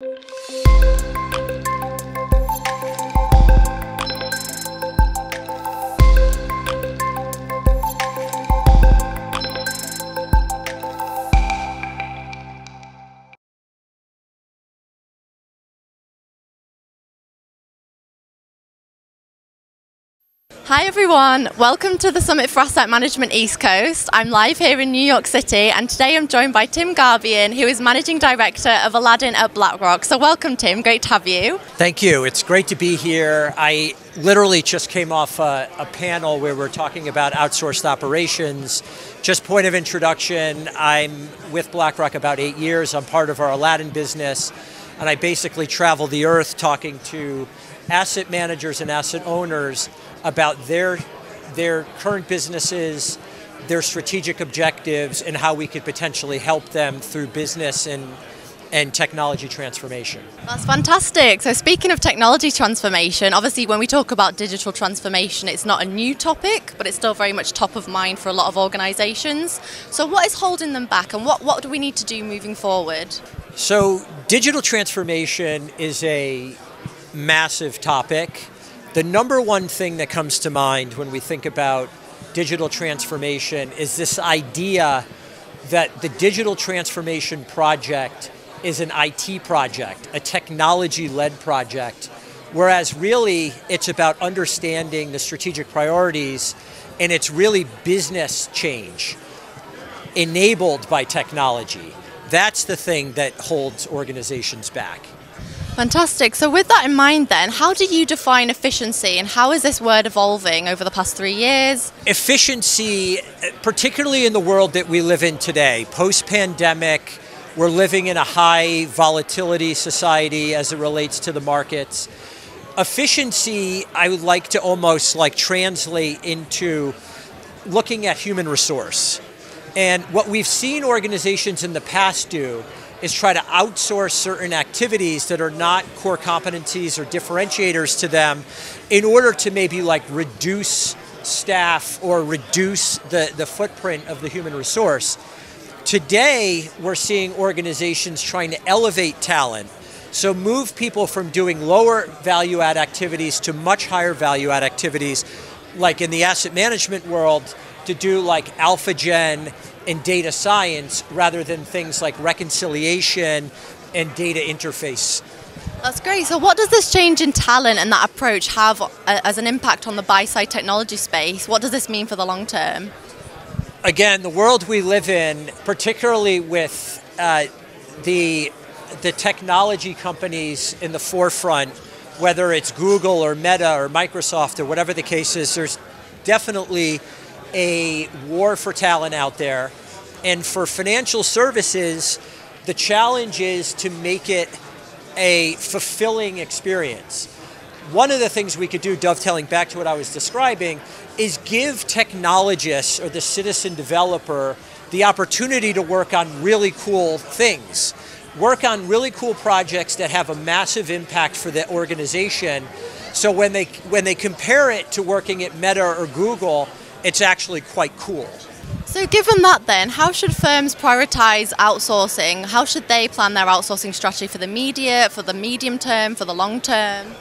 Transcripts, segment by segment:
Música Hi everyone, welcome to the Summit for Asset Management East Coast. I'm live here in New York City and today I'm joined by Tim Garbien, who is Managing Director of Aladdin at BlackRock. So welcome Tim, great to have you. Thank you, it's great to be here. I literally just came off a, a panel where we're talking about outsourced operations. Just point of introduction, I'm with BlackRock about eight years. I'm part of our Aladdin business and I basically travel the earth talking to asset managers and asset owners about their, their current businesses, their strategic objectives, and how we could potentially help them through business and and technology transformation. That's fantastic. So, speaking of technology transformation, obviously, when we talk about digital transformation, it's not a new topic, but it's still very much top of mind for a lot of organizations. So, what is holding them back, and what, what do we need to do moving forward? So, digital transformation is a massive topic. The number one thing that comes to mind when we think about digital transformation is this idea that the digital transformation project is an IT project, a technology led project, whereas really it's about understanding the strategic priorities and it's really business change enabled by technology. That's the thing that holds organizations back. Fantastic. So, with that in mind, then, how do you define efficiency and how is this word evolving over the past three years? Efficiency, uh, particularly in the world that we live in today, post pandemic, we're living in a high volatility society as it relates to the markets. Efficiency, I would like to almost like translate into looking at human resource. And what we've seen organizations in the past do is try to outsource certain activities that are not core competencies or differentiators to them in order to maybe like reduce staff or reduce the, the footprint of the human resource. Today, we're seeing organizations trying to elevate talent. So, move people from doing lower value add activities to much higher value add activities, like in the asset management world, to do like alpha gen in data science rather than things like reconciliation and data interface. That's great. So, what does this change in talent and that approach have uh, as an impact on the buy side technology space? What does this mean for the long term? Again, the world we live in, particularly with uh, the the technology companies in the forefront, whether it's Google or Meta or Microsoft or whatever the case is, there's definitely a war for talent out there. And for financial services, the challenge is to make it a fulfilling experience. One of the things we could do, dovetailing back to what I was describing, is give technologists or the citizen developer the opportunity to work on really cool things. Work on really cool projects that have a massive impact for the organization. So when they when they compare it to working at Meta or Google, it's actually quite cool. So, given that, then, how should firms prioritize outsourcing? How should they plan their outsourcing strategy for the media, for the medium term, for the long term?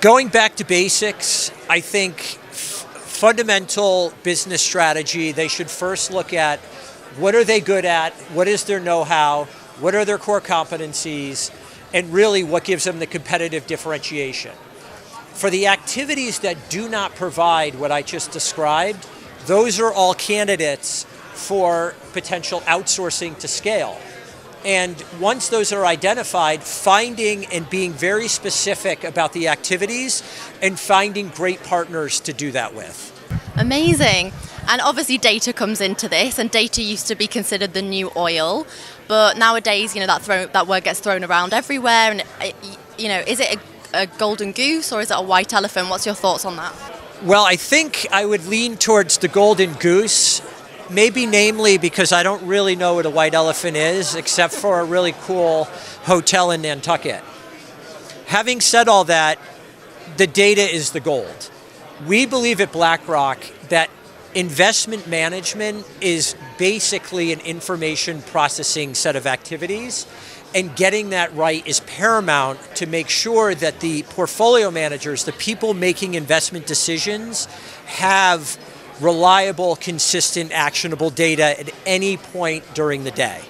Going back to basics, I think fundamental business strategy, they should first look at what are they good at, what is their know how, what are their core competencies, and really what gives them the competitive differentiation. For the activities that do not provide what I just described, those are all candidates for potential outsourcing to scale. And once those are identified, finding and being very specific about the activities and finding great partners to do that with. Amazing. And obviously, data comes into this, and data used to be considered the new oil, but nowadays, you know, that, throw, that word gets thrown around everywhere. And, it, you know, is it a a golden goose or is it a white elephant? What's your thoughts on that? Well, I think I would lean towards the golden goose, maybe namely because I don't really know what a white elephant is, except for a really cool hotel in Nantucket. Having said all that, the data is the gold. We believe at BlackRock that investment management is basically an information processing set of activities And getting that right is paramount to make sure that the portfolio managers, the people making investment decisions, have reliable, consistent, actionable data at any point during the day.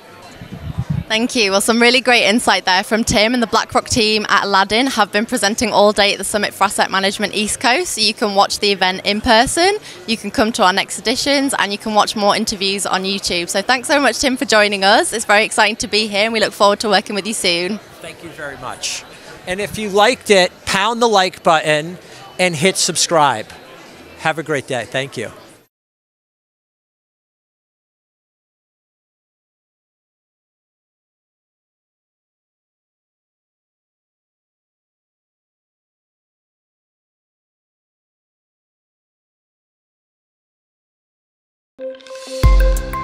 Thank you. Well, some really great insight there from Tim and the BlackRock team at Aladdin have been presenting all day at the Summit for Asset Management East Coast. You can watch the event in person, you can come to our next editions, and you can watch more interviews on YouTube. So thanks so much, Tim, for joining us. It's very exciting to be here, and we look forward to working with you soon. Thank you very much. And if you liked it, pound the like button and hit subscribe. Have a great day. Thank you. Música